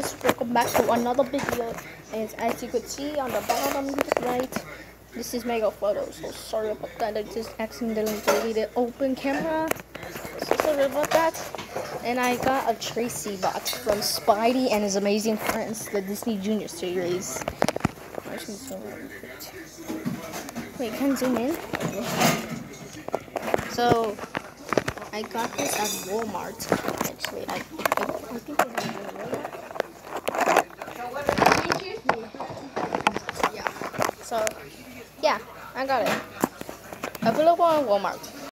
guys welcome back to another video. And as you could see on the bottom right this is mega photo. So sorry about that. I just accidentally deleted open camera. So sorry about that. And i got a TRACE-E box from spidey and his amazing friends the disney junior series. Wait can zoom in? So i got this at walmart actually i, I, I So, yeah, I got it. Available on Walmart.